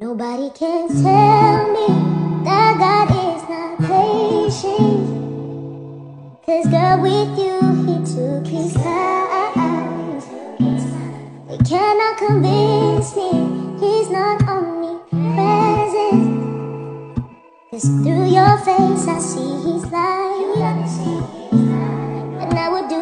Nobody can tell me that God is not patient. Cause God with you, He took His time. They cannot convince me He's not omnipresent. Cause through your face, I see His light. And I would do